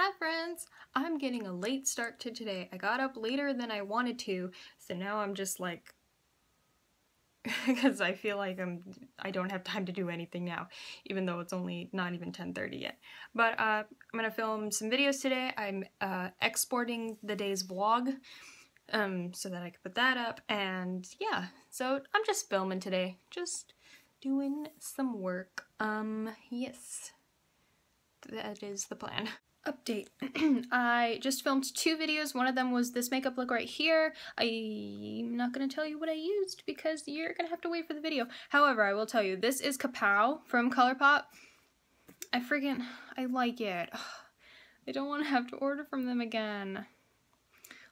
Hi friends! I'm getting a late start to today. I got up later than I wanted to, so now I'm just like because I feel like I'm I don't have time to do anything now, even though it's only not even 10:30 yet. But uh, I'm gonna film some videos today. I'm uh, exporting the day's vlog um, so that I can put that up, and yeah. So I'm just filming today, just doing some work. Um, yes, that is the plan update. I just filmed two videos. One of them was this makeup look right here. I'm not going to tell you what I used because you're going to have to wait for the video. However, I will tell you, this is Kapow from Colourpop. I freaking, I like it. I don't want to have to order from them again.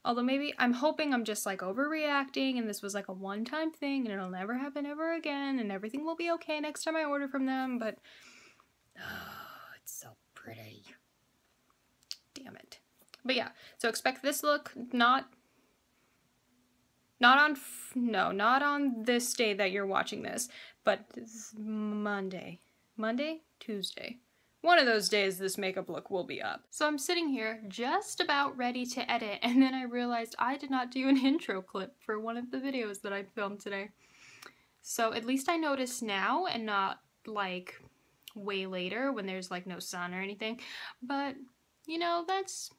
Although maybe, I'm hoping I'm just like overreacting and this was like a one-time thing and it'll never happen ever again and everything will be okay next time I order from them, but oh, it's so pretty damn it. But yeah, so expect this look, not, not on, no, not on this day that you're watching this, but Monday. Monday? Tuesday. One of those days this makeup look will be up. So I'm sitting here just about ready to edit and then I realized I did not do an intro clip for one of the videos that I filmed today. So at least I notice now and not like way later when there's like no sun or anything. But you know, that's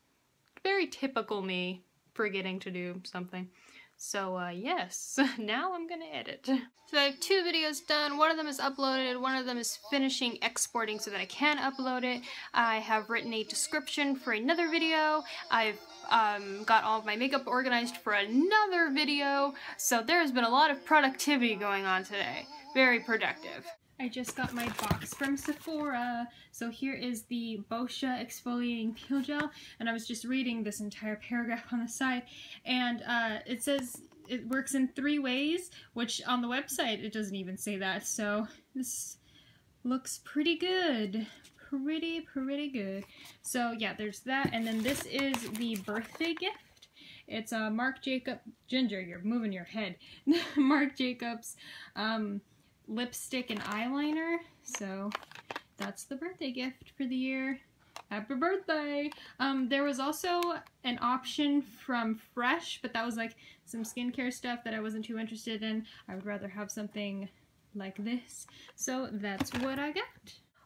very typical me forgetting to do something. So uh, yes, now I'm gonna edit. So I have two videos done. One of them is uploaded, one of them is finishing exporting so that I can upload it. I have written a description for another video. I've um, got all of my makeup organized for another video. So there's been a lot of productivity going on today. Very productive. I just got my box from Sephora. So here is the Boscia Exfoliating Peel Gel, and I was just reading this entire paragraph on the side, and uh, it says it works in three ways, which on the website it doesn't even say that, so this looks pretty good. Pretty, pretty good. So yeah, there's that, and then this is the birthday gift. It's uh, Marc Jacob, Ginger, you're moving your head. Marc Jacobs, um, lipstick and eyeliner. So that's the birthday gift for the year. Happy birthday! Um, there was also an option from Fresh, but that was like some skincare stuff that I wasn't too interested in. I would rather have something like this. So that's what I got.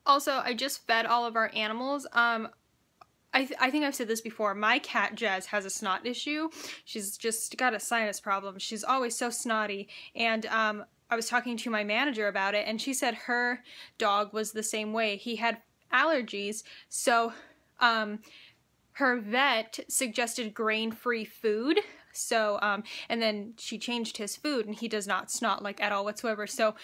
Also, I just fed all of our animals. Um, I, th I think I've said this before. My cat Jazz has a snot issue. She's just got a sinus problem. She's always so snotty. And um, I was talking to my manager about it, and she said her dog was the same way. He had allergies, so um, her vet suggested grain-free food. So, um, and then she changed his food, and he does not snot like at all whatsoever. So,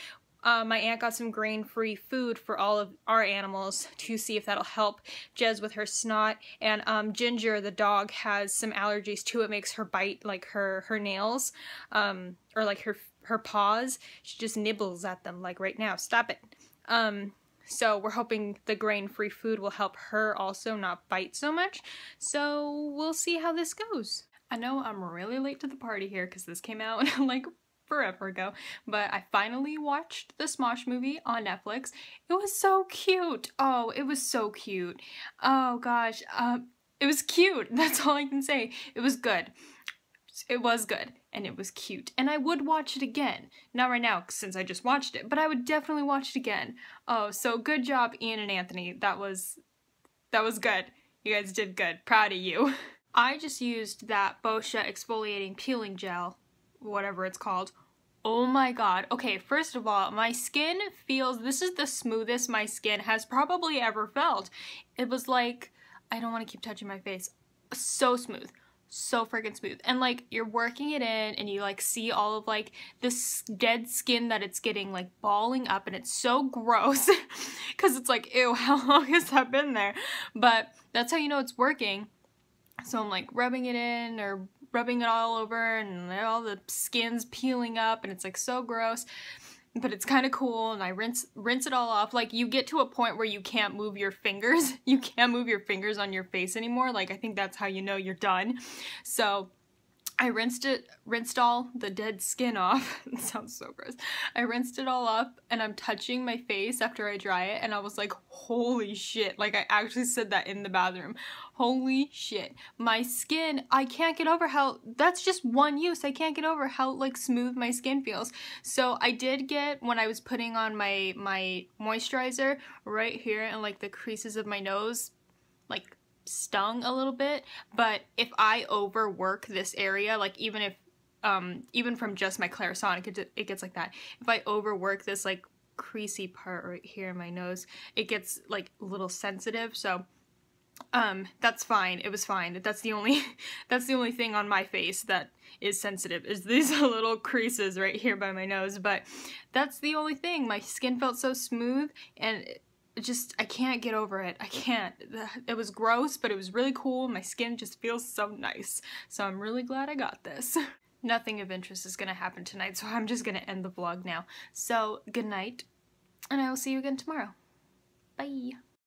uh, my aunt got some grain-free food for all of our animals to see if that'll help Jez with her snot. And um, Ginger, the dog, has some allergies too. It makes her bite like her her nails, um, or like her her paws. She just nibbles at them like right now. Stop it. Um, so we're hoping the grain-free food will help her also not bite so much. So we'll see how this goes. I know I'm really late to the party here because this came out like forever ago, but I finally watched the Smosh movie on Netflix. It was so cute. Oh, it was so cute. Oh gosh, um, it was cute. That's all I can say. It was good. It was good and it was cute. And I would watch it again. Not right now since I just watched it, but I would definitely watch it again. Oh, so good job Ian and Anthony. That was that was good. You guys did good. Proud of you. I just used that Boscia exfoliating peeling gel, whatever it's called. Oh my god. Okay, first of all, my skin feels, this is the smoothest my skin has probably ever felt. It was like, I don't want to keep touching my face. So smooth so freaking smooth and like you're working it in and you like see all of like this dead skin that it's getting like balling up and it's so gross because it's like ew how long has that been there but that's how you know it's working so I'm like rubbing it in or rubbing it all over and all the skin's peeling up and it's like so gross but it's kind of cool and I rinse rinse it all off. Like you get to a point where you can't move your fingers. You can't move your fingers on your face anymore. Like I think that's how you know you're done. So I rinsed it, rinsed all the dead skin off. it sounds so gross. I rinsed it all up and I'm touching my face after I dry it and I was like, holy shit. Like I actually said that in the bathroom. Holy shit. My skin, I can't get over how, that's just one use. I can't get over how like smooth my skin feels. So I did get, when I was putting on my, my moisturizer right here and like the creases of my nose, like stung a little bit, but if I overwork this area, like even if, um, even from just my Clarisonic, it, it gets like that. If I overwork this like creasy part right here in my nose, it gets like a little sensitive, so um that's fine. It was fine. That's the only that's the only thing on my face that is sensitive is these little creases right here by my nose but that's the only thing. My skin felt so smooth and just I can't get over it. I can't. It was gross, but it was really cool. My skin just feels so nice. So I'm really glad I got this. Nothing of interest is going to happen tonight, so I'm just going to end the vlog now. So good night, and I will see you again tomorrow. Bye.